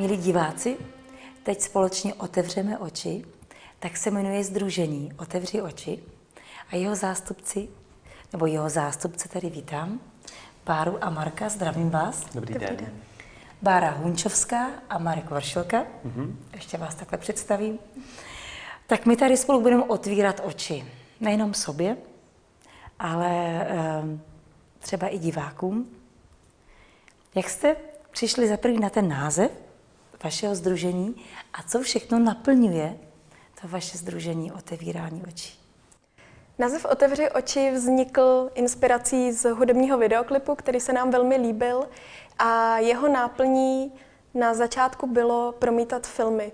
Milí diváci, teď společně otevřeme oči, tak se jmenuje Združení Otevři oči a jeho zástupci, nebo jeho zástupce tady vítám, Báru a Marka, zdravím vás. Dobrý, Dobrý den. den. Bára Hunčovská a Marek Varšilka, mm-hmm. ještě vás takhle představím. Tak my tady spolu budeme otvírat oči, nejenom sobě, ale e, třeba i divákům. Jak jste přišli za první na ten název vašeho združení a co všechno naplňuje to vaše združení otevírání očí? Název Otevři oči vznikl inspirací z hudebního videoklipu, který se nám velmi líbil a jeho náplní na začátku bylo promítat filmy.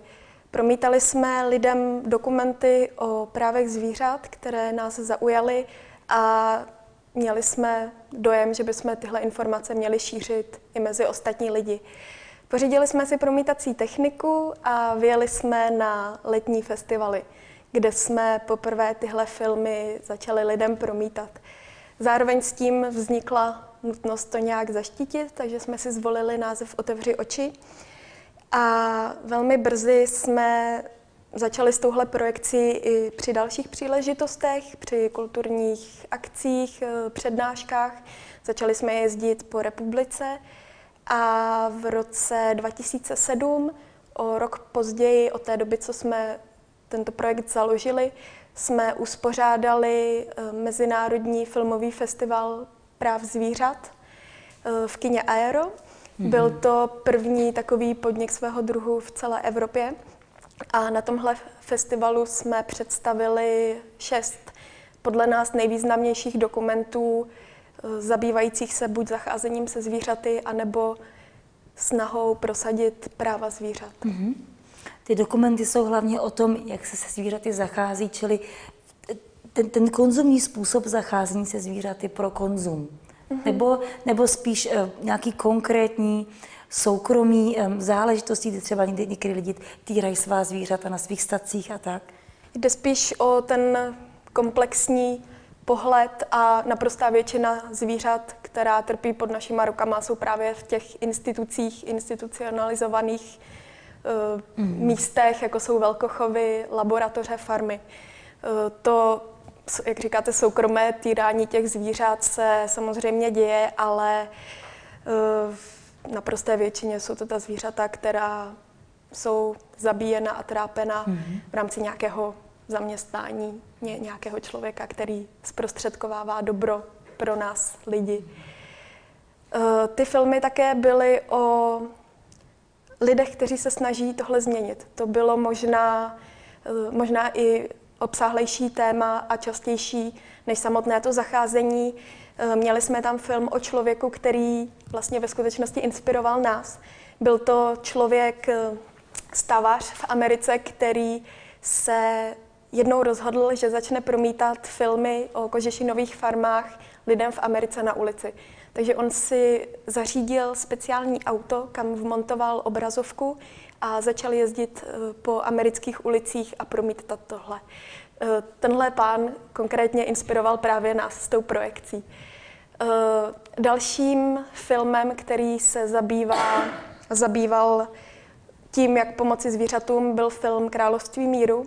Promítali jsme lidem dokumenty o právech zvířat, které nás zaujaly a měli jsme dojem, že bychom tyhle informace měli šířit i mezi ostatní lidi. Pořídili jsme si promítací techniku a vyjeli jsme na letní festivaly, kde jsme poprvé tyhle filmy začali lidem promítat. Zároveň s tím vznikla nutnost to nějak zaštítit, takže jsme si zvolili název Otevři oči. A velmi brzy jsme začali s touhle projekcí i při dalších příležitostech, při kulturních akcích, eh, přednáškách. Začali jsme jezdit po republice a v roce 2007, o rok později, od té doby, co jsme tento projekt založili, jsme uspořádali eh, Mezinárodní filmový festival práv zvířat eh, v kině Aero. Mm-hmm. Byl to první takový podnik svého druhu v celé Evropě. A na tomhle festivalu jsme představili šest podle nás nejvýznamnějších dokumentů zabývajících se buď zacházením se zvířaty, anebo snahou prosadit práva zvířat. Mm-hmm. Ty dokumenty jsou hlavně o tom, jak se se zvířaty zachází, čili ten, ten konzumní způsob zacházení se zvířaty pro konzum. Mm-hmm. Nebo, nebo spíš uh, nějaký konkrétní soukromí um, záležitosti, kdy třeba někdy, někdy lidi týrají svá zvířata na svých stacích a tak? Jde spíš o ten komplexní pohled a naprostá většina zvířat, která trpí pod našima rukama, jsou právě v těch institucích, institucionalizovaných uh, mm. místech, jako jsou velkochovy, laboratoře, farmy. Uh, to jak říkáte, soukromé týrání těch zvířat se samozřejmě děje, ale eh, v naprosté většině jsou to ta zvířata, která jsou zabíjena a trápena mm-hmm. v rámci nějakého zaměstnání nějakého člověka, který zprostředkovává dobro pro nás lidi. Eh, ty filmy také byly o lidech, kteří se snaží tohle změnit. To bylo možná, eh, možná i obsáhlejší téma a častější než samotné to zacházení. Eh, měli jsme tam film o člověku, který vlastně ve skutečnosti inspiroval nás. Byl to člověk stavař v Americe, který se jednou rozhodl, že začne promítat filmy o kožešinových farmách lidem v Americe na ulici. Takže on si zařídil speciální auto, kam vmontoval obrazovku a začal jezdit eh, po amerických ulicích a promítat tohle. Eh, tenhle pán konkrétně inspiroval právě nás s tou projekcí. Eh, dalším filmem, který se zabývá, zabýval tím, jak pomoci zvířatům, byl film Království míru,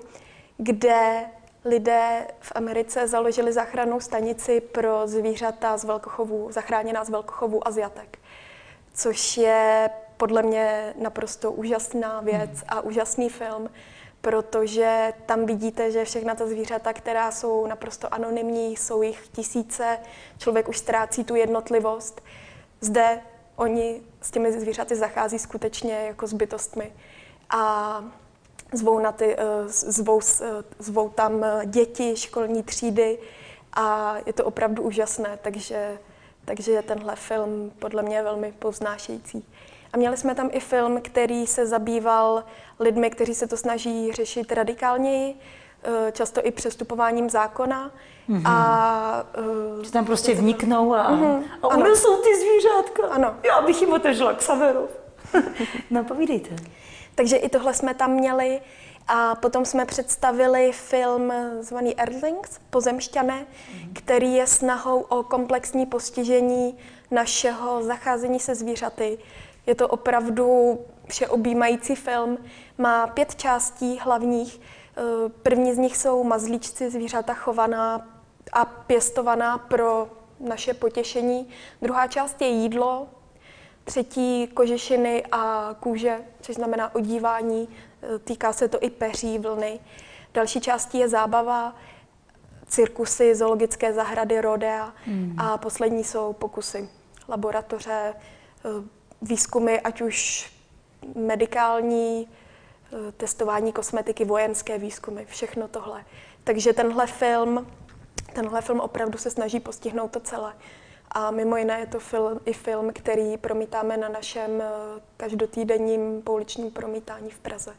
kde lidé v Americe založili záchrannou stanici pro zvířata z velkochovů, zachráněná z velkochovů Aziatek, což je podle mě naprosto úžasná věc a úžasný film, protože tam vidíte, že všechna ta zvířata, která jsou naprosto anonymní, jsou jich tisíce, člověk už ztrácí tu jednotlivost. Zde oni s těmi zvířaty zachází skutečně jako s bytostmi a zvou, na ty, eh, zvou, eh, zvou tam děti, školní třídy a je to opravdu úžasné, takže, takže tenhle film podle mě je velmi povznášející. A měli jsme tam i film, který se zabýval lidmi, kteří se to snaží řešit radikálněji, eh, často i přestupováním zákona. Mm-hmm. A, uh, že tam prostě vniknou a, mm-hmm. a ono jsou ty zvířátka. Ano. Já bych jim otevřela k Saveru. no, povídejte. Takže i tohle jsme tam měli. A potom jsme představili film zvaný Earthlings, Pozemšťané, mm-hmm. který je snahou o komplexní postižení našeho zacházení se zvířaty Je to opravdu všeobjímající film. Má pět částí hlavních. Eh, první z nich jsou mazlíčci, zvířata chovaná a pěstovaná pro naše potěšení. Druhá část je jídlo, třetí kožešiny a kůže, což znamená odívání. Eh, týká se to i peří, vlny. Další částí je zábava, cirkusy, zoologické zahrady, rodea hmm. a poslední jsou pokusy, laboratoře, eh, výzkumy, ať už medikální, eh, testování kosmetiky, vojenské výzkumy, všechno tohle. Takže tenhle film, tenhle film opravdu se snaží postihnout to celé. A mimo jiné je to film, i film, který promítáme na našem eh, každotýdenním pouličním promítání v Praze.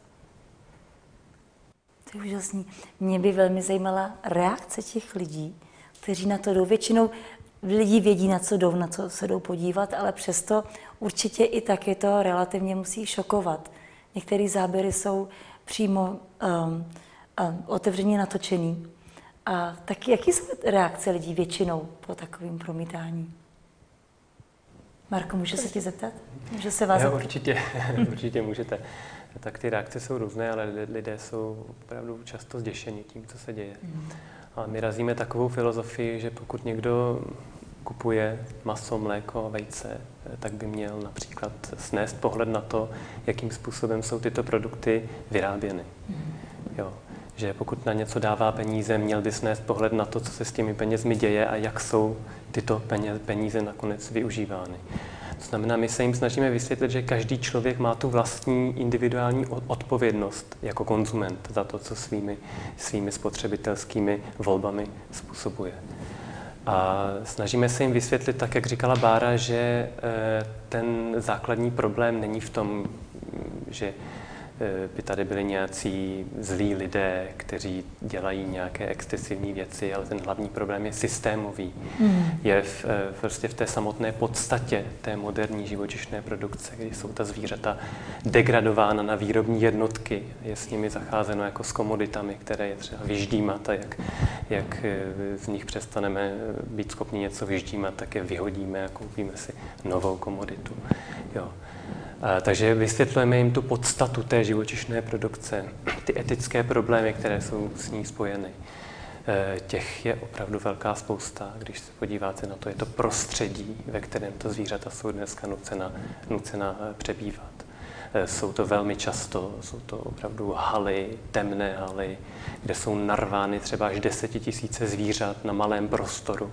To je úžasný. Mě by velmi zajímala reakce těch lidí, kteří na to jdou. Většinou lidi vědí, na co jdou, na co se jdou podívat, ale přesto určitě i tak je to relativně musí šokovat. Některé záběry jsou přímo um, um, otevřeně natočený. A tak jaký jsou reakce lidí většinou po takovém promítání? Marko, může se tě zeptat? Může se vás zeptat? Určitě, určitě můžete. Tak ty reakce jsou různé, ale lidé jsou opravdu často zděšeni tím, co se děje. Mm. A my razíme takovou filozofii, že pokud někdo kupuje maso, mléko a vejce, tak by měl například snést pohled na to, jakým způsobem jsou tyto produkty vyráběny. Mm. Jo. Že pokud na něco dává peníze, měl by snést pohled na to, co se s těmi penězmi děje a jak jsou tyto peníze nakonec využívány. To znamená, my se jim snažíme vysvětlit, že každý člověk má tu vlastní individuální odpovědnost jako konzument za to, co svými, svými spotřebitelskými volbami způsobuje. A snažíme se jim vysvětlit, tak jak říkala Bára, že eh, ten základní problém není v tom, že by tady byli nějací zlí lidé, kteří dělají nějaké excesivní věci, ale ten hlavní problém je systémový. Mm. Je v, eh, prostě v té samotné podstatě té moderní živočišné produkce, kdy jsou ta zvířata degradována na výrobní jednotky, je s nimi zacházeno jako s komoditami, které je třeba vyždímat a jak, jak eh, z nich přestaneme být schopni něco vyždímat, tak je vyhodíme a koupíme si novou komoditu. Jo. Takže vysvětlujeme jim tu podstatu té živočišné produkce, ty etické problémy, které jsou s ní spojeny. E, těch je opravdu velká spousta, když se podíváte na to, je to prostředí, ve kterém to zvířata jsou dneska nucena, nucena e, přebývat. E, jsou to velmi často, jsou to opravdu haly, temné haly, kde jsou narvány třeba až desetitisíce zvířat na malém prostoru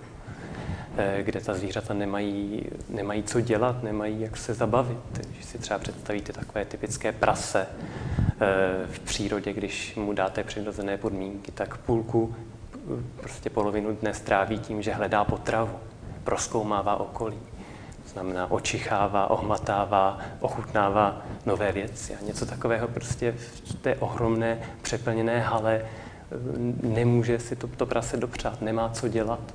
kde ta zvířata nemají, nemají co dělat, nemají jak se zabavit. Když si třeba představíte takové typické prase eh, v přírodě, když mu dáte přirozené podmínky, tak půlku, prostě polovinu dne stráví tím, že hledá potravu, proskoumává okolí. Znamená, očichává, ohmatává, ochutnává nové věci. A něco takového prostě v té ohromné přeplněné hale eh, nemůže si to, to prase dopřát, nemá co dělat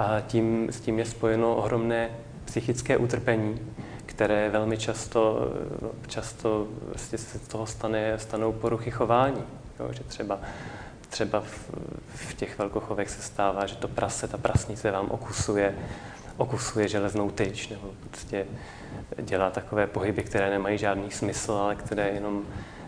a tím, s tím je spojeno ohromné psychické utrpení, které velmi často, často vlastně se z toho stane, stanou poruchy chování. Jo, že třeba, třeba v, v těch velkochovech se stává, že to prase, ta prasnice vám okusuje, okusuje železnou tyč, nebo prostě dělá takové pohyby, které nemají žádný smysl, ale které jenom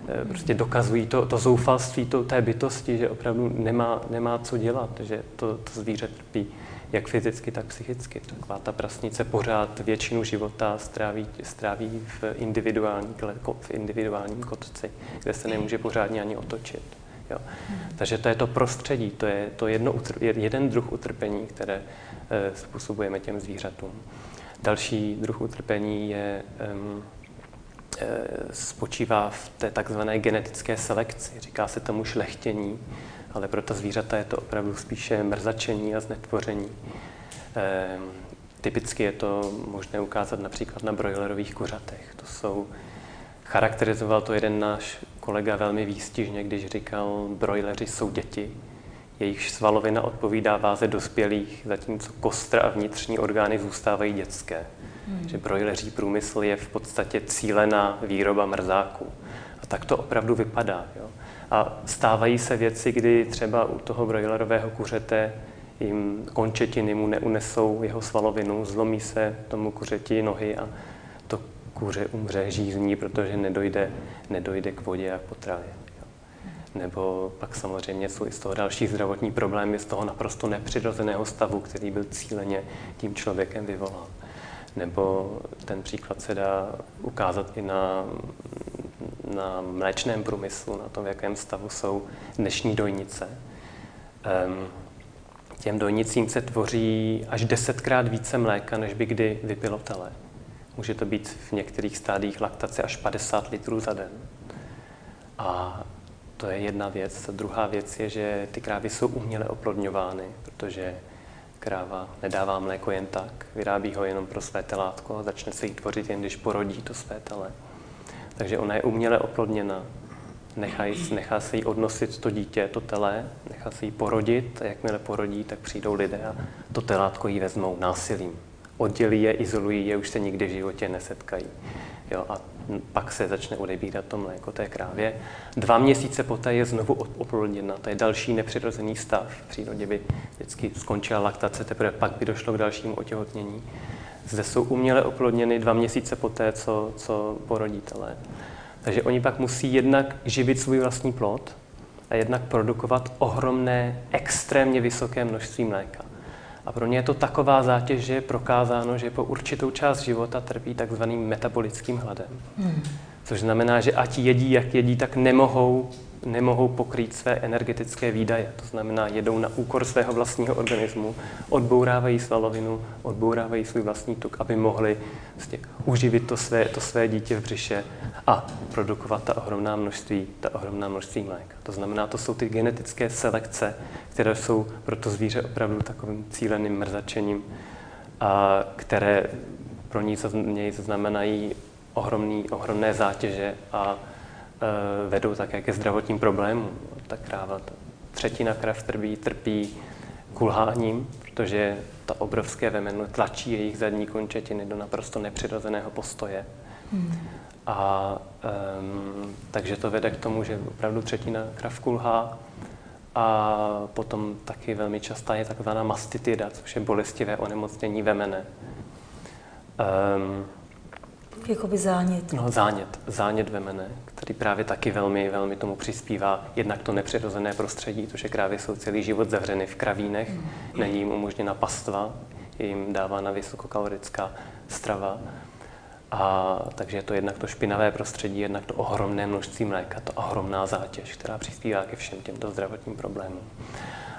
eh, prostě dokazují to, to zoufalství to, té bytosti, že opravdu nemá, nemá co dělat, že to, to zvíře trpí jak fyzicky, tak psychicky. Taková ta prasnice pořád většinu života stráví, stráví v, individuální, v individuálním kotci, kde se nemůže pořádně ani otočit. Jo. Takže to je to prostředí, to je to jedno, jeden druh utrpení, které e, způsobujeme těm zvířatům. Další druh utrpení je, e, spočívá v té takzvané genetické selekci. Říká se tomu šlechtění ale pro ta zvířata je to opravdu spíše mrzačení a znetvoření. E, typicky je to možné ukázat například na brojlerových kuřatech. To jsou, charakterizoval to jeden náš kolega velmi výstižně, když říkal, brojleři jsou děti, jejich svalovina odpovídá váze dospělých, zatímco kostra a vnitřní orgány zůstávají dětské. Hmm. Že brojleří průmysl je v podstatě cílená výroba mrzáků. A tak to opravdu vypadá. Jo? A stávají se věci, kdy třeba u toho brojlerového kuřete jim končetiny mu neunesou jeho svalovinu, zlomí se tomu kuřeti nohy a to kůře umře žízní, protože nedojde, nedojde k vodě a k potravě. Nebo pak samozřejmě jsou i z toho další zdravotní problémy, z toho naprosto nepřirozeného stavu, který byl cíleně tím člověkem vyvolán. Nebo ten příklad se dá ukázat i na, na mléčném průmyslu, na tom, v jakém stavu jsou dnešní dojnice. Um, těm dojnicím se tvoří až desetkrát více mléka, než by kdy vypilo tele. Může to být v některých stádiích laktace až 50 litrů za den. A to je jedna věc. A druhá věc je, že ty krávy jsou uměle oplodňovány, protože kráva nedává mléko jen tak, vyrábí ho jenom pro své telátko a začne se jí tvořit jen, když porodí to své tele. Takže ona je uměle oplodněna, nechá, nechá se jí odnosit to dítě, to tele, nechá se jí porodit a jakmile porodí, tak přijdou lidé a to telátko jí vezmou násilím. Oddělí je, izolují je, už se nikdy v životě nesetkají. Jo, a pak se začne odebírat to mléko té krávě. Dva měsíce poté je znovu oplodněna. To je další nepřirozený stav. V přírodě by vždycky skončila laktace, teprve pak by došlo k dalšímu otěhotnění. Zde jsou uměle oplodněny dva měsíce poté, co, co porodí telé. Takže oni pak musí jednak živit svůj vlastní plod a jednak produkovat ohromné, extrémně vysoké množství mléka. A pro ně je to taková zátěž, že je prokázáno, že po určitou část života trpí takzvaným metabolickým hladem. Hmm. Což znamená, že ať jedí, jak jedí, tak nemohou nemohou pokrýt své energetické výdaje. To znamená, jedou na úkor svého vlastního organismu, odbourávají svalovinu, odbourávají svůj vlastní tuk, aby mohli vlastně uživit to své, to své dítě v břiše a produkovat ta ohromná množství, ta ohromná množství mléka. To znamená, to jsou ty genetické selekce, které jsou pro to zvíře opravdu takovým cíleným mrzačením, a které pro něj znamenají ohromný, ohromné zátěže a Eh, vedou také ke zdravotním problémům. Ta kráva, ta třetina krav trpí, trpí kulháním, protože ta obrovské vemeno tlačí jejich zadní končetiny do naprosto nepřirozeného postoje. Hmm. A um, takže to vede k tomu, že opravdu třetina krav kulhá a potom taky velmi častá je takzvaná mastitida, což je bolestivé onemocnění vemene. Um, Jakoby zánět. No, zánět, zánět vemene, který právě taky velmi, velmi tomu přispívá. Jednak to nepřirozené prostředí, to, že krávy jsou celý život zavřeny v kravínech, mm. není jim umožněna pastva, je jim dávána vysokokalorická strava. A takže je to jednak to špinavé prostředí, jednak to ohromné množství mléka, to ohromná zátěž, která přispívá ke všem těmto zdravotním problémům.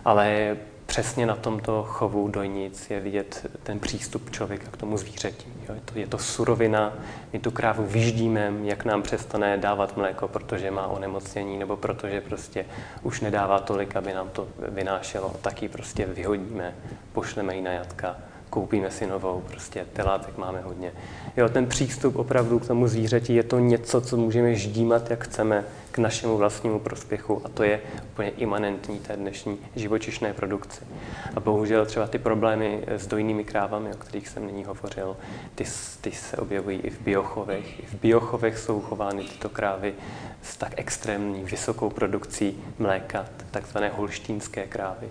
Ale přesně na tomto chovu dojnic je vidět ten přístup člověka k tomu zvířeti. Jo, je, to, je to surovina, my tu krávu vyždíme, jak nám přestane dávat mléko, protože má onemocnění, nebo protože prostě už nedává tolik, aby nám to vynášelo, tak ji prostě vyhodíme, pošleme ji na jatka, koupíme si novou, prostě telátek máme hodně. Jo, ten přístup opravdu k tomu zvířeti je to něco, co můžeme ždímat, jak chceme, k našemu vlastnímu prospěchu a to je úplně imanentní té dnešní živočišné produkci. A bohužel třeba ty problémy s dojnými krávami, o kterých jsem nyní hovořil, ty, ty se objevují i v biochovech. I v biochovech jsou chovány tyto krávy s tak extrémní vysokou produkcí mléka, takzvané holštínské krávy.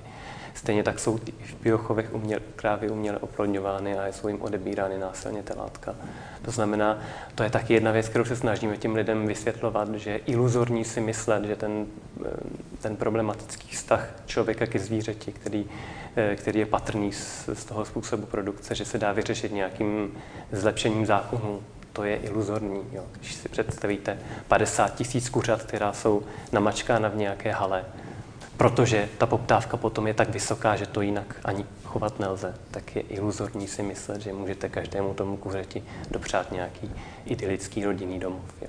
Stejně tak jsou v biochovech uměl, krávy uměle oplodňovány a jsou jim odebírány násilně telátka. To znamená, to je taky jedna věc, kterou se snažíme těm lidem vysvětlovat, že je iluzorní si myslet, že ten, eh, ten problematický vztah člověka ke zvířeti, který, eh, který je patrný z, z toho způsobu produkce, že se dá vyřešit nějakým zlepšením zákonů, to je iluzorní. Jo. Když si představíte 50 tisíc kuřat, která jsou namačkána v nějaké hale, protože ta poptávka potom je tak vysoká, že to jinak ani chovat nelze, tak je iluzorní si myslet, že můžete každému tomu kuřeti dopřát nějaký idylický rodinný domov. Jo.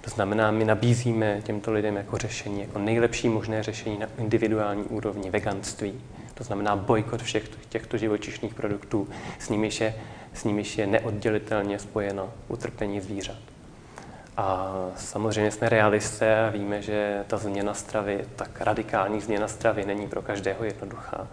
To znamená, my nabízíme těmto lidem jako řešení, jako nejlepší možné řešení na individuální úrovni veganství. To znamená bojkot všech těchto živočišných produktů, s nimiž je, s nimiž je neoddělitelně spojeno utrpení zvířat. A samozřejmě jsme realisté a víme, že ta změna stravy, tak radikální změna stravy není pro každého jednoduchá.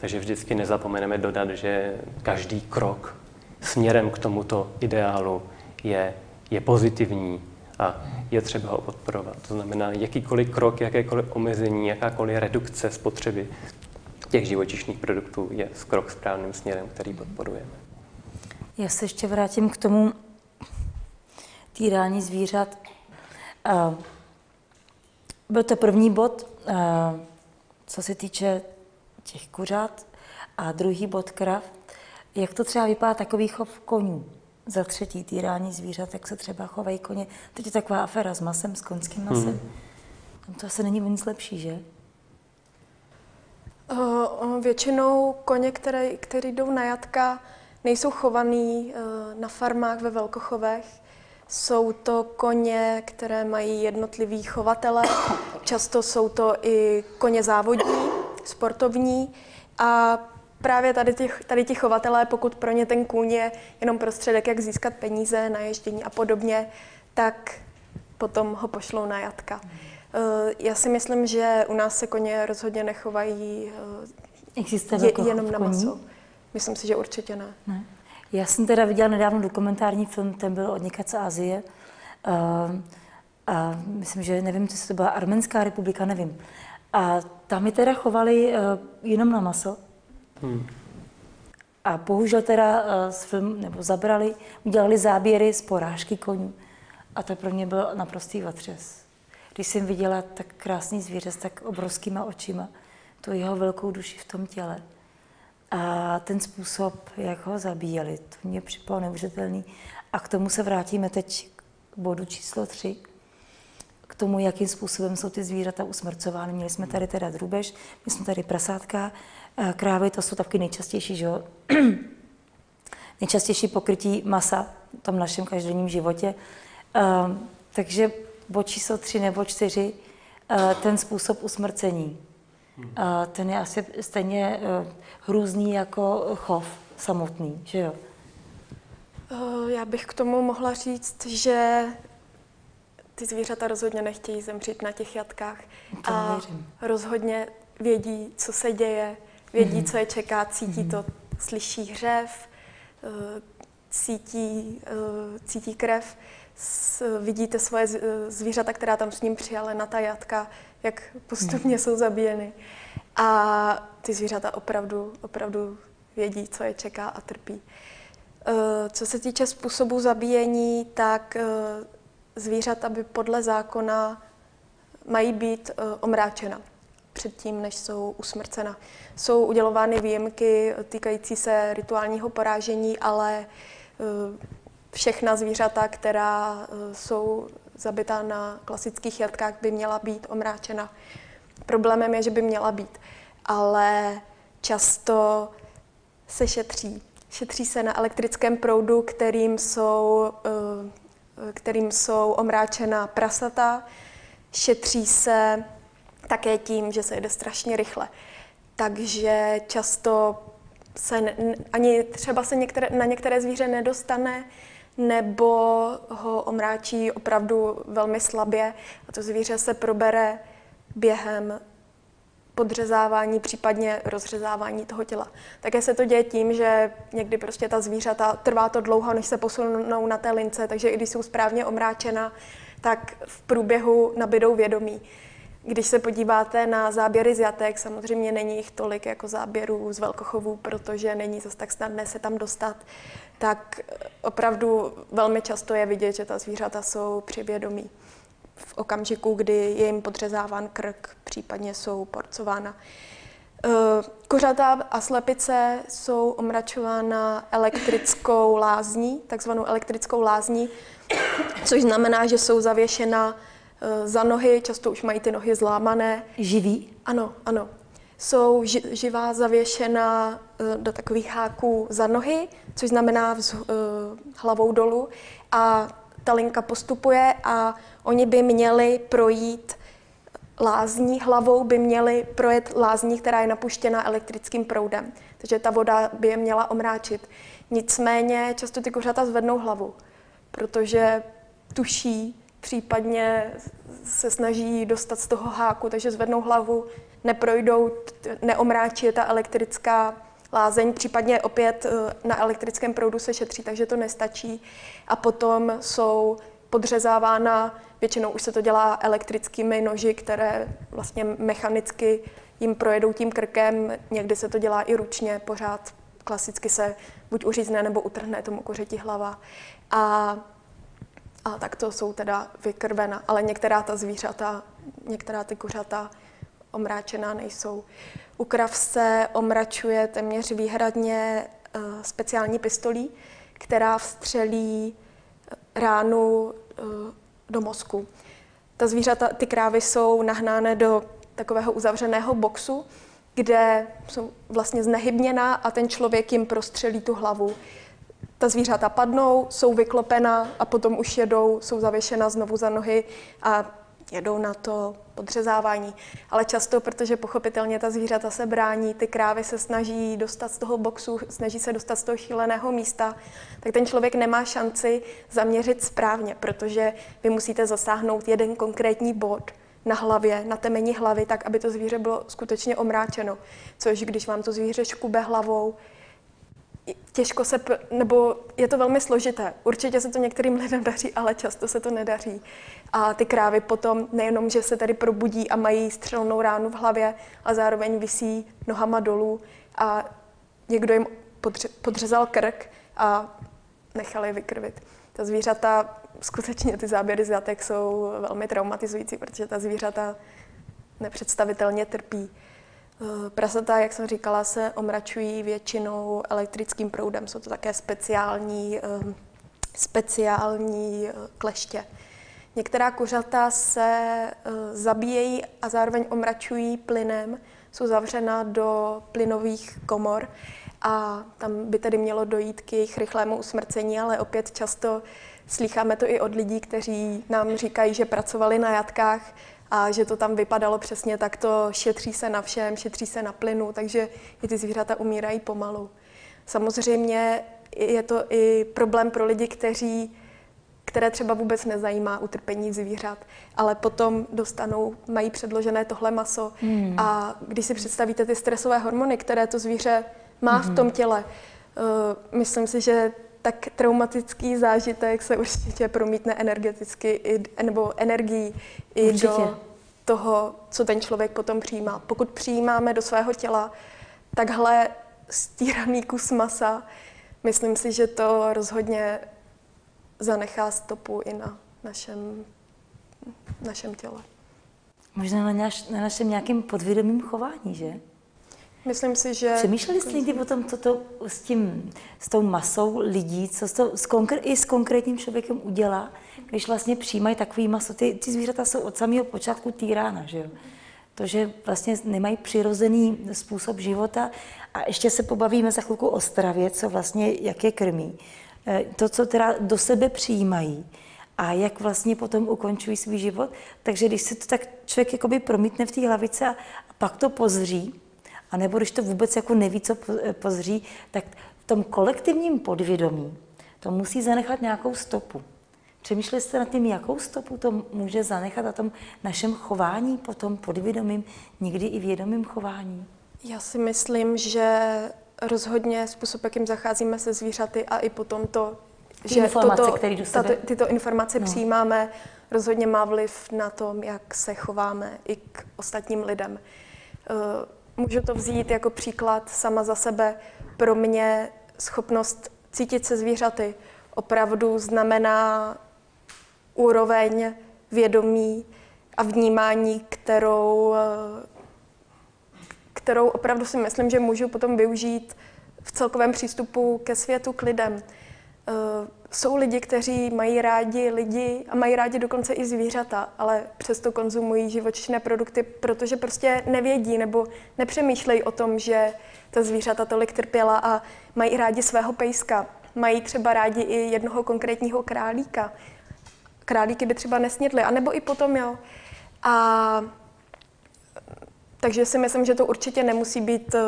Takže vždycky nezapomeneme dodat, že každý krok směrem k tomuto ideálu je, je pozitivní a je třeba ho podporovat. To znamená, jakýkoliv krok, jakékoliv omezení, jakákoliv redukce spotřeby těch živočišných produktů je krok správným směrem, který podporujeme. Já se ještě vrátím k tomu týrání zvířat. Uh, byl to první bod, uh, co se týče těch kuřat, a druhý bod krav. Jak to třeba vypadá takový chov konů? Za třetí týrání zvířat, jak se třeba chovají koně. Teď je taková aféra s masem, s koňským masem. Hmm. Tam to asi není nic lepší, že? Uh, většinou koně, které, které jdou na jatka, nejsou chovaný uh, na farmách ve velkochovech. Jsou to koně, které mají jednotlivý chovatele. Často jsou to i koně závodní, sportovní. A právě tady ti, tady ti chovatelé, pokud pro ně ten kůň je jenom prostředek, jak získat peníze na ježdění a podobně, tak potom ho pošlou na jatka. Eh, já si myslím, že u nás se koně rozhodně nechovají eh, Existuje je, jenom na maso. Myslím si, že určitě ne. ne. Já jsem teda viděla nedávno dokumentární film, ten byl od někac z Azie. Uh, a myslím, že nevím, co to byla Arménská republika, nevím. A tam je teda chovali uh, jenom na maso. Hmm. A bohužel teda uh, s film, nebo zabrali, udělali záběry z porážky konů. A to pro mě byl naprostý vatřes. Když jsem viděla tak krásný zvíře s tak obrovskýma očima, tu jeho velkou duši v tom těle. A ten způsob, jak ho zabíjeli, to mě připadlo neuvěřitelný. A k tomu se vrátíme teď k bodu číslo tři, k tomu, jakým způsobem jsou ty zvířata usmrcovány. Měli jsme tady teda drůbež, my jsme tady prasátka, krávy, to jsou taky nejčastější, že jo? nejčastější pokrytí masa v tom našem každodenním životě. takže bod číslo tři nebo čtyři, ten způsob usmrcení. Ten je asi stejně e, hrůzný jako chov samotný, že jo? E, já bych k tomu mohla říct, že ty zvířata rozhodně nechtějí zemřít na těch jatkách. To a věřím. rozhodně vědí, co se děje, vědí, mm-hmm. co je čeká, cítí mm-hmm. to, slyší hřev, e, cítí, cítí krev vidíte svoje zvířata, která tam s ním přijala na ta jatka, jak postupně hmm. jsou zabíjeny. A ty zvířata opravdu, opravdu vědí, co je čeká a trpí. E, co se týče způsobu zabíjení, tak e, zvířata by podle zákona mají být e, omráčena předtím, než jsou usmrcena. Jsou udělovány výjimky týkající se rituálního porážení, ale všechna zvířata, která eh, jsou zabitá na klasických jatkách, by měla být omráčena. Problémem je, že by měla být, ale často se šetří. Šetří se na elektrickém proudu, kterým jsou, eh, kterým jsou omráčena prasata. Šetří se také tím, že se jede strašně rychle. Takže často se ani třeba se některé, na některé zvíře nedostane nebo ho omráčí opravdu velmi slabě a to zvíře se probere během podřezávání, případně rozřezávání toho těla. Také se to děje tím, že někdy prostě ta zvířata, trvá to dlouho, než se posunou na té lince, takže i když jsou správně omráčena, tak v průběhu nabidou vědomí. Když se podíváte na záběry z jatek, samozřejmě není jich tolik jako záběrů z velkochovů, protože není zase tak snadné se tam dostat tak opravdu velmi často je vidět, že ta zvířata jsou přivědomí v okamžiku, kdy je jim podřezáván krk, případně jsou porcována. Eh, kořata a slepice jsou omračována elektrickou lázní, takzvanou elektrickou lázní, což znamená, že jsou zavěšena za nohy, často už mají ty nohy zlámané. Živý? Ano, ano jsou živá zavěšena eh, do takových háků za nohy, což znamená vz, uh, hlavou dolů a ta linka postupuje a oni by měli projít lázní, hlavou by měli projet lázní, která je napuštěna elektrickým proudem. Takže ta voda by je měla omráčit. Nicméně často ty kuřata zvednou hlavu, protože tuší, případně se snaží dostat z toho háku, takže zvednou hlavu, neprojdou, neomráčí je ta elektrická lázeň, případně opět eh, na elektrickém proudu se šetří, takže to nestačí. A potom jsou podřezávána, většinou už se to dělá elektrickými noži, které vlastně mechanicky jim projedou tím krkem, někdy se to dělá i ručně, pořád klasicky se buď uřízne nebo utrhne tomu kořeti hlava. A a tak to jsou teda vykrvena, ale některá ta zvířata, některá ty kuřata omráčená nejsou. U krav se omračuje téměř výhradně uh, speciální pistolí, která vstřelí ránu uh, do mozku. Ta zvířata, ty krávy jsou nahnány do takového uzavřeného boxu, kde jsou vlastně znehybněná a ten člověk jim prostřelí tu hlavu. Ta zvířata padnou, jsou vyklopena a potom už jedou, jsou zavěšena znovu za nohy a jedou na to podřezávání. Ale často, protože pochopitelně ta zvířata se brání, ty krávy se snaží dostat z toho boxu, snaží se dostat z toho šíleného místa, tak ten člověk nemá šanci zaměřit správně, protože vy musíte zasáhnout jeden konkrétní bod na hlavě, na temeni hlavy, tak, aby to zvíře bylo skutečně omráčeno. Což když vám to zvíře škube hlavou, těžko se, nebo je to velmi složité. Určitě se to některým lidem daří, ale často se to nedaří. A ty krávy potom nejenom, že se tady probudí a mají střelnou ránu v hlavě, a zároveň visí nohama dolů a někdo jim podře- podřezal krk a nechali je vykrvit. Ta zvířata, skutečně ty záběry z jatek jsou velmi traumatizující, protože ta zvířata nepředstavitelně trpí. Eh, prasata, jak jsem říkala, se omračují většinou elektrickým proudem. Jsou to také speciální, eh, speciální eh, kleště. Některá kuřata se zabíjejí a zároveň omračují plynem, jsou zavřena do plynových komor a tam by tedy mělo dojít k jejich rychlému usmrcení, ale opět často slycháme to i od lidí, kteří nám říkají, že pracovali na jatkách a že to tam vypadalo přesně tak, to šetří se na všem, šetří se na plynu, takže i ty zvířata umírají pomalu. Samozřejmě je to i problém pro lidi, kteří které třeba vůbec nezajímá utrpení zvířat, ale potom dostanou, mají předložené tohle maso hmm. a když si představíte ty stresové hormony, které to zvíře má hmm. v tom těle, uh, myslím si, že tak traumatický zážitek se určitě promítne energeticky i, nebo energií i určitě. do toho, co ten člověk potom přijímá. Pokud přijímáme do svého těla takhle stíraný kus masa, myslím si, že to rozhodně zanechá stopu i na našem, našem těle. Možná na, naš, na našem nějakém podvědomém chování, že? Myslím si, že... Přemýšleli jste někdy potom, co to s, tím, s tou masou lidí, co to s konkr- i s konkrétním člověkem udělá, když vlastně přijímají takový maso. Ty, ty zvířata jsou od samého počátku týrána, že jo? To, že vlastně nemají přirozený způsob života a ještě se pobavíme za chvilku o stravě, co vlastně, jak je krmí. Eh, to, co teda do sebe přijímají a jak vlastně potom ukončují svůj život. Takže když se to tak člověk jakoby promítne v té hlavice a, a pak to pozří, a nebo když to vůbec jako neví, co pozří, tak v tom kolektivním podvědomí to musí zanechat nějakou stopu. Přemýšleli jste nad tím, jakou stopu to může zanechat na tom našem chování, potom podvědomím, někdy i vědomým chování? Já si myslím, že rozhodně způsob, jakým zacházíme se zvířaty a i potom to, Ty že informace, toto, který do sebe... tato, tyto informace no. přijímáme, rozhodně má vliv na tom, jak se chováme i k ostatním lidem. Uh, Můžu to vzít jako příklad sama za sebe. Pro mě schopnost cítit se zvířaty opravdu znamená úroveň vědomí a vnímání, kterou, kterou opravdu si myslím, že můžu potom využít v celkovém přístupu ke světu, k lidem. Eh, jsou lidi, kteří mají rádi lidi a mají rádi dokonce i zvířata, ale přesto konzumují živočišné produkty, protože prostě nevědí nebo nepřemýšlejí o tom, že ta zvířata tolik trpěla a mají rádi svého pejska. Mají třeba rádi i jednoho konkrétního králíka. Králíky by třeba nesnědli, anebo i potom, jo. A takže si myslím, že to určitě nemusí být eh,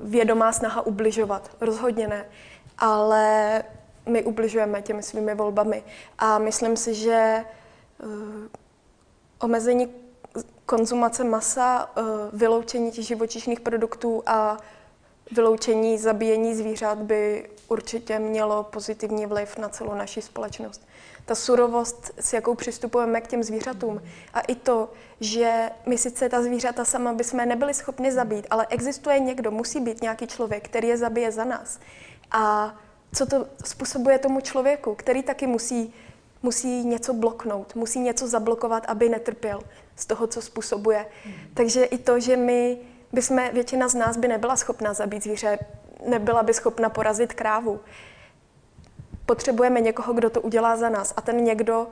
vědomá snaha ubližovat. Rozhodně ne ale my ubližujeme těmi svými volbami. A myslím si, že uh, omezení konzumace masa, uh, vyloučení těch živočišných produktů a vyloučení zabíjení zvířat by určitě mělo pozitivní vliv na celou naši společnost. Ta surovost, s jakou přistupujeme k těm zvířatům a i to, že my sice ta zvířata sama bychom nebyli schopni zabít, ale existuje někdo, musí být nějaký člověk, který je zabije za nás. A co to způsobuje tomu člověku, který taky musí musí něco bloknout, musí něco zablokovat, aby netrpěl z toho, co způsobuje. Takže i to, že my bychom, většina z nás by nebyla schopna zabít zvíře, nebyla by schopna porazit krávu. Potřebujeme někoho, kdo to udělá za nás. A ten někdo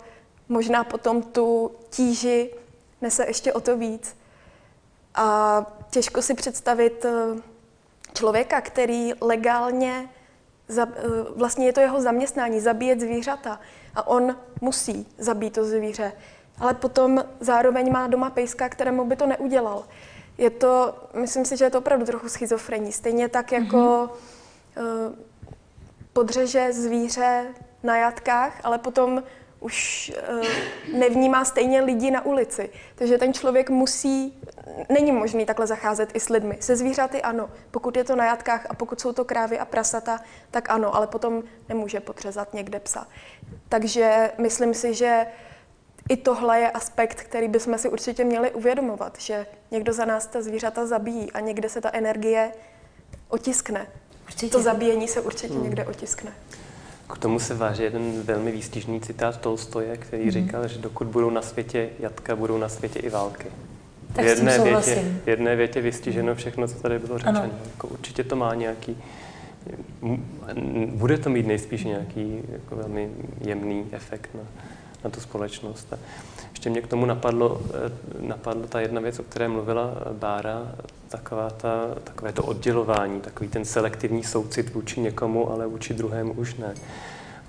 možná potom tu tíži nese ještě o to víc. A těžko si představit eh, člověka, který legálně, eh, vlastně je to jeho zaměstnání, zabíjet zvířata. A on musí zabít to zvíře. Ale potom zároveň má doma pejska, kterému by to neudělal. Je to, myslím si, že je to opravdu trochu schizofrení. Stejně tak jako mm-hmm. podřeže zvíře na jatkách, ale potom už uh, nevnímá stejně lidi na ulici. Takže ten člověk musí, není možný takhle zacházet i s lidmi. Se zvířaty ano, pokud je to na jatkách a pokud jsou to krávy a prasata, tak ano, ale potom nemůže potřezat někde psa. Takže myslím si, že i tohle je aspekt, který bychom si určitě měli uvědomovat, že někdo za nás ta zvířata zabíjí a někde se ta energie otiskne. Určitě. To zabíjení se určitě hmm. někde otiskne. K tomu se váže jeden velmi výstižný citát Tolstoje, který mm. říkal, že dokud budou na světě jatka, budou na světě i války. Tak v jedné, větě, v jedné větě vystiženo všechno, co tady bylo řečeno. Jako určitě to má nějaký, bude to mít nejspíš nějaký jako velmi jemný efekt na, na tu společnost. Ještě mě k tomu napadlo, eh, napadlo ta jedna věc, o které mluvila Bára, taková ta, takové to oddělování, takový ten selektivní soucit vůči někomu, ale vůči druhému už ne.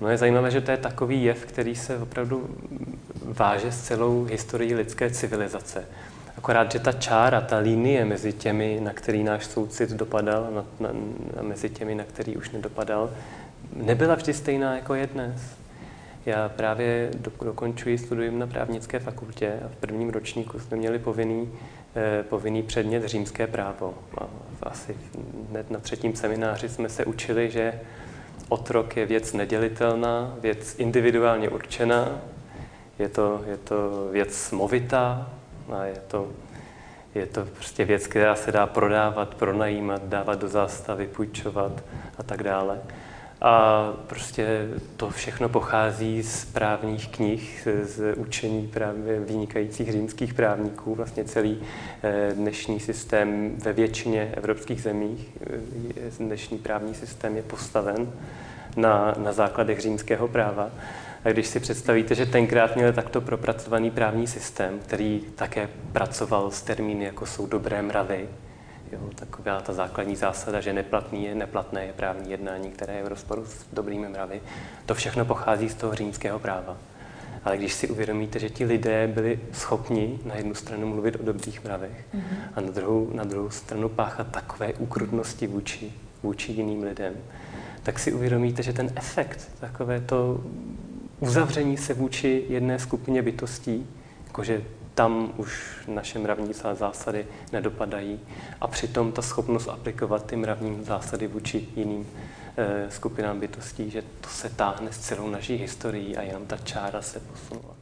No je zajímavé, že to je takový jev, který se opravdu váže s celou historií lidské civilizace. Akorát, že ta čára, ta linie mezi těmi, na který náš soucit dopadal, na, na, mezi těmi, na který už nedopadal, nebyla vždy stejná jako je dnes. Já právě dokončuji studium na právnické fakultě a v prvním ročníku jsme měli povinný, eh, povinný předmět římské právo. A asi hned na třetím semináři jsme se učili, že otrok je věc nedělitelná, věc individuálně určená, je to, je to věc movitá a je to, je to prostě věc, která se dá prodávat, pronajímat, dávat do zástavy, půjčovat a tak dále. A prostě to všechno pochází z právních knih, z učení právě vynikajících římských právníků. Vlastně celý eh, dnešní systém ve většině evropských zemích, dnešní právní systém je postaven na, na základech římského práva. A když si představíte, že tenkrát měl takto propracovaný právní systém, který také pracoval s termíny, jako jsou dobré mravy, Jo, taková ta základní zásada, že neplatný je, neplatné je právní jednání, které je v rozporu s dobrými mravy. To všechno pochází z toho římského práva. Ale když si uvědomíte, že ti lidé byli schopni na jednu stranu mluvit o dobrých mravech mm-hmm. a na druhou, na druhou stranu páchat takové ukrutnosti vůči, vůči jiným lidem, tak si uvědomíte, že ten efekt, takové to uzavření se vůči jedné skupině bytostí, jakože tam už naše mravní zásady nedopadají. A přitom ta schopnost aplikovat ty mravní zásady vůči jiným e, skupinám bytostí, že to se táhne s celou naší historií a jenom ta čára se posunula.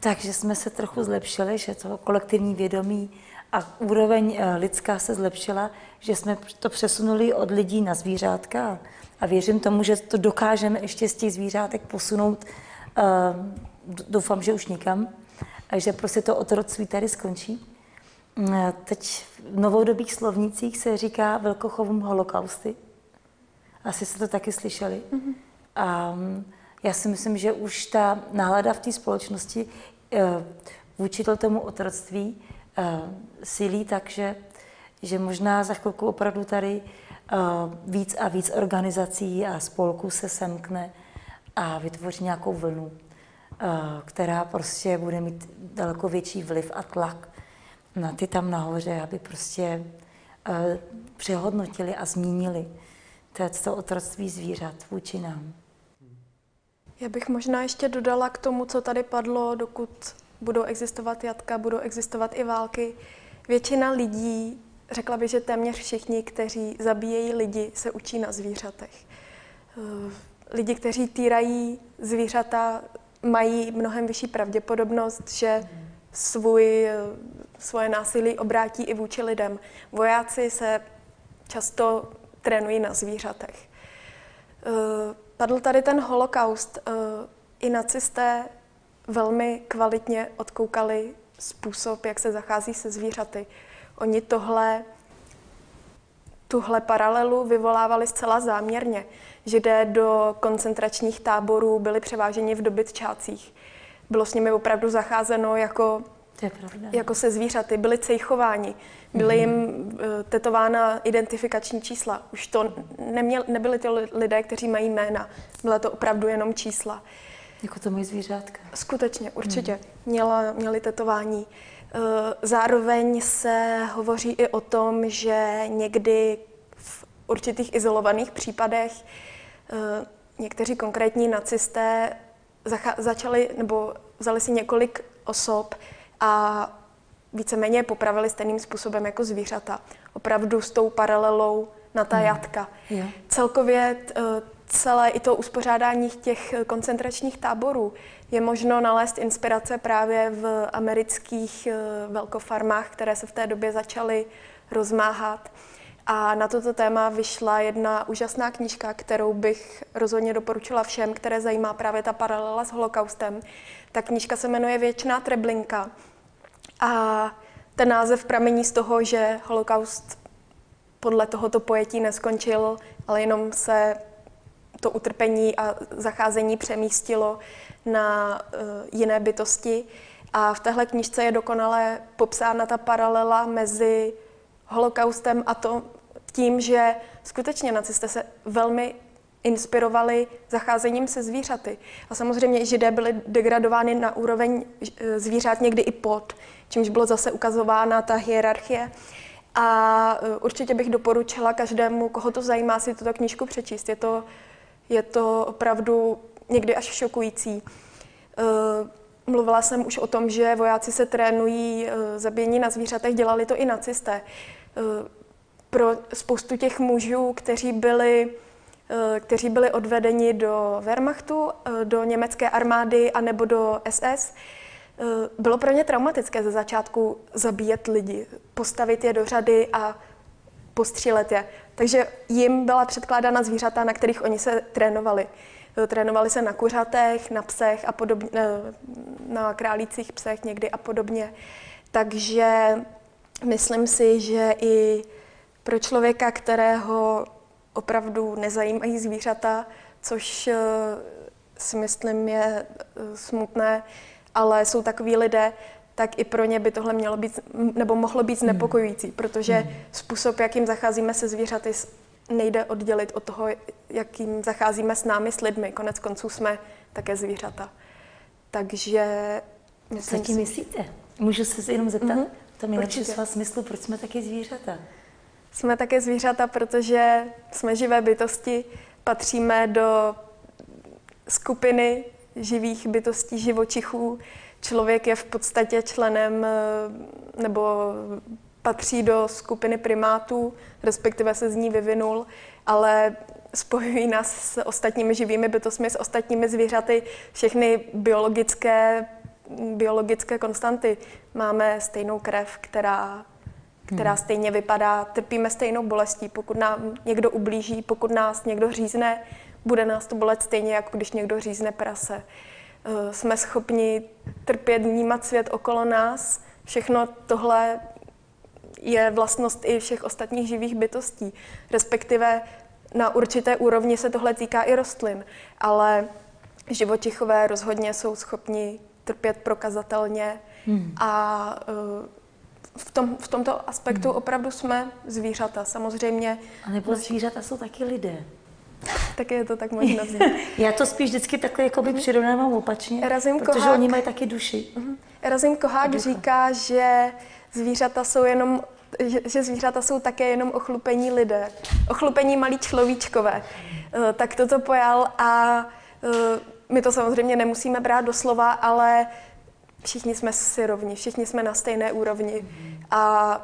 Takže jsme se trochu zlepšili, že to kolektivní vědomí a úroveň eh, lidská se zlepšila, že jsme to přesunuli od lidí na zvířátka. A věřím tomu, že to dokážeme ještě z těch zvířátek posunout, uh, doufám, že už nikam, že prostě to otroctví tady skončí. Mm, teď v novodobých slovnících se říká velkochovům holokausty. Asi jste to taky slyšeli. Mm-hmm. A já si myslím, že už ta nálada v té společnosti eh, vůči tomu otroctví eh, sílí tak, že, že možná za chvilku opravdu tady eh, víc a víc organizací a spolků se semkne a vytvoří nějakou vlnu. Eh, která prostě bude mít daleko větší vliv a tlak na ty tam nahoře, aby prostě eh, přehodnotili a zmínili to otroctví zvířat vůči nám. Já bych možná ještě dodala k tomu, co tady padlo, dokud budou existovat jatka, budou existovat i války. Většina lidí, řekla bych, že téměř všichni, kteří zabíjejí lidi, se učí na zvířatech. Eh, lidi, kteří týrají zvířata, mají mnohem vyšší pravděpodobnost, že svůj, svoje násilí obrátí i vůči lidem. Vojáci se často trénují na zvířatech. Eh, padl tady ten holokaust. Eh, I nacisté velmi kvalitně odkoukali způsob, jak se zachází se zvířaty. Oni tohle, tuhle paralelu vyvolávali zcela záměrně. Židé do koncentračních táborů byli převáženi v dobytčácích. Bylo s nimi opravdu zacházeno jako, To je pravda. jako se zvířaty. Byli cejchováni, byly jim eh, tetována identifikační čísla. Už to neměl, nebyli to li- lidé, kteří mají jména. Byla to opravdu jenom čísla. Jako to moje zvířátka. Skutečně, určitě. Měla, měli tetování. Eh, Zároveň se hovoří i o tom, že někdy v určitých izolovaných případech eh, někteří konkrétní nacisté začali nebo vzali si několik osob a víceméně je popravili stejným způsobem jako zvířata. Opravdu s tou paralelou na ta jatka. Jo. Celkově eh, celé i to uspořádání těch eh, koncentračních táborů je možno nalézt inspirace právě v amerických eh, velkofarmách, které se v té době začaly rozmáhat. A na toto téma vyšla jedna úžasná knížka, kterou bych rozhodně doporučila všem, které zajímá právě ta paralela s holokaustem. Ta knížka se jmenuje Věčná treblinka. A ten název pramení z toho, že holokaust podle tohoto pojetí neskončil, ale jenom se to utrpení a zacházení přemístilo na uh, jiné bytosti. A v téhle knižce je dokonale popsána ta paralela mezi holokaustem a to tím, že skutečně nacisté se velmi inspirovali zacházením se zvířaty. A samozřejmě židé byli degradovány na úroveň eh, zvířat někdy i pod, čímž bylo zase ukazována ta hierarchie. A eh, určitě bych doporučila každému, koho to zajímá, si tuto knížku přečíst. Je to, je to opravdu někdy až šokující. Eh, Mluvila jsem už o tom, že vojáci se trénují eh, zabíjení na zvířatech, dělali to i nacisté. Eh, Pro spoustu těch mužů, kteří byli, kteří byli odvedeni do Wehrmachtu, eh, do německé armády anebo do SS, bylo pro ně traumatické ze začátku zabíjet lidi, postavit je do řady a postřílet je. Takže jim byla předkládána zvířata, na kterých oni se trénovali. Eh, Trénovali se na kuřatech, na psech a podobně, eh, na králících psech někdy a podobně. Takže myslím si, že i pro člověka, kterého opravdu nezajímají zvířata, což eh, si myslím je smutné, ale jsou takový lidé, tak i pro ně by tohle mělo být, nebo mohlo být znepokojující, protože způsob, jakým zacházíme se zvířaty, nejde oddělit od toho, jakým zacházíme s námi, s lidmi. Konec konců jsme také zvířata. Takže Co tím si, myslíte? Můžu se jenom zeptat? Mhm, To mi určitě. svá smyslu, proč jsme taky zvířata? jsme také zvířata, protože jsme živé bytosti, patříme do skupiny živých bytostí, živočichů. Člověk je v podstatě členem eh, nebo patří do skupiny primátů, respektive se z ní vyvinul, ale spojují nás s ostatními živými bytostmi, s ostatními zvířaty, všechny biologické, biologické konstanty. Máme stejnou krev, která která stejně vypadá, trpíme stejnou bolestí. Pokud nám někdo ublíží, pokud nás někdo řízne, bude nás to bolet stejně, jako když někdo řízne prase. Eh, Jsme schopni trpět, vnímat svět okolo nás. Všechno tohle je vlastnost i všech ostatních živých bytostí. Respektive na určité úrovni se tohle týká i rostlin, ale živočichové rozhodně jsou schopni trpět prokazatelně Hmm. a eh, v, tom, v tomto aspektu opravdu jsme zvířata. Samozřejmě A nebo zvířata jsou taky lidé. Taky je to tak vzít. Já to spíš vždycky takhle jako by přirovnávám opačně, Razím protože kohák. oni mají taky duši. Razim Kohák říká, že zvířata jsou jenom že, zvířata jsou také jenom ochlupení lidé, ochlupení malí človíčkové. Eh, Tak toto pojal a eh, my to samozřejmě nemusíme brát do slova, ale všichni jsme si rovni, všichni jsme na stejné úrovni. A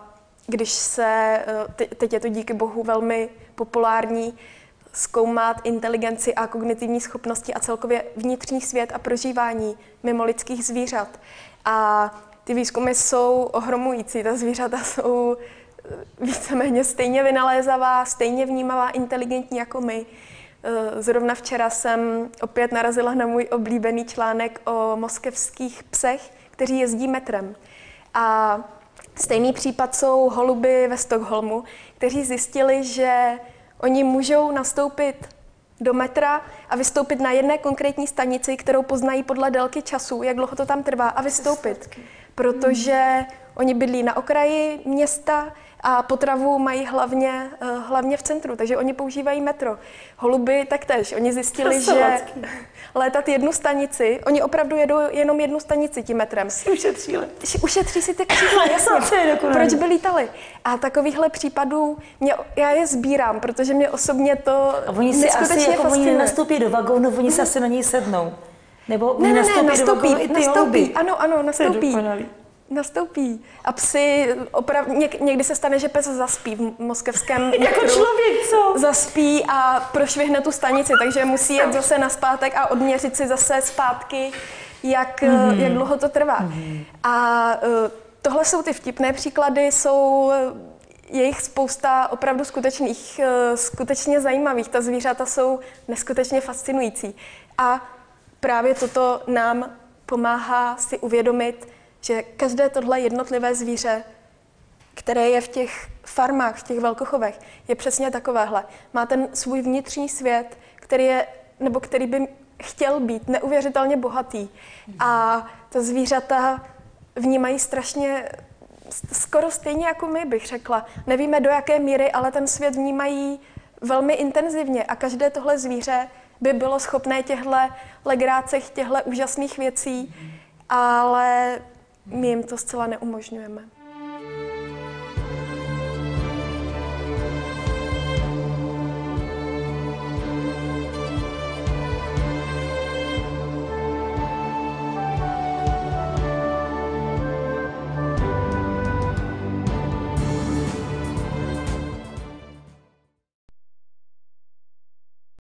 když se, eh, te- teď je to díky bohu velmi populární, zkoumat inteligenci a kognitivní schopnosti a celkově vnitřní svět a prožívání mimo lidských zvířat. A ty výzkumy jsou ohromující. Ta zvířata jsou eh, víceméně stejně vynalézavá, stejně vnímavá, inteligentní jako my. Eh, zrovna včera jsem opět narazila na můj oblíbený článek o moskevských psech, kteří jezdí metrem. A stejný případ jsou holuby ve Stockholmu, kteří zjistili, že oni můžou nastoupit do metra a vystoupit na jedné konkrétní stanici, kterou poznají podle délky času, jak dlouho to tam trvá, a vystoupit. Protože oni bydlí na okraji města, a potravu mají hlavně, eh, hlavně v centru, takže oni používají metro. Holuby taktéž. Oni zjistili, že létat jednu stanici, oni opravdu jedou jenom jednu stanici tím metrem. Si ušetří Ušetří si ty křídla, jasně. Proč by lítali? A takovýchhle případů, mě, já je sbírám, protože mě osobně to A oni si asi, jako oni nastoupí do vagónu, oni se asi na něj sednou. Nebo ne, ne, nastoupí, ne, nastoupí, do vagónu, i ty nastoupí, holuby. ano, ano, nastoupí nastoupí. A psy, oprav, něk, někdy se stane, že pes zaspí v moskevském Jako člověk, co? Zaspí a prošvihne tu stanici, takže musí jet zase na zpátek a odměřit si zase zpátky, jak, mm-hmm. jak dlouho to trvá. Mm-hmm. A uh, tohle jsou ty vtipné příklady, jsou je jich spousta opravdu skutečných, uh, skutečně zajímavých. Ta zvířata jsou neskutečně fascinující. A právě toto nám pomáhá si uvědomit, že každé tohle jednotlivé zvíře, které je v těch farmách, v těch velkochovech, je přesně takovéhle. Má ten svůj vnitřní svět, který je, nebo který by chtěl být neuvěřitelně bohatý. A ta zvířata vnímají strašně, skoro stejně jako my, bych řekla. Nevíme do jaké míry, ale ten svět vnímají velmi intenzivně a každé tohle zvíře by bylo schopné těchto legrácech, těchto úžasných věcí, ale my jim to zcela neumožňujeme.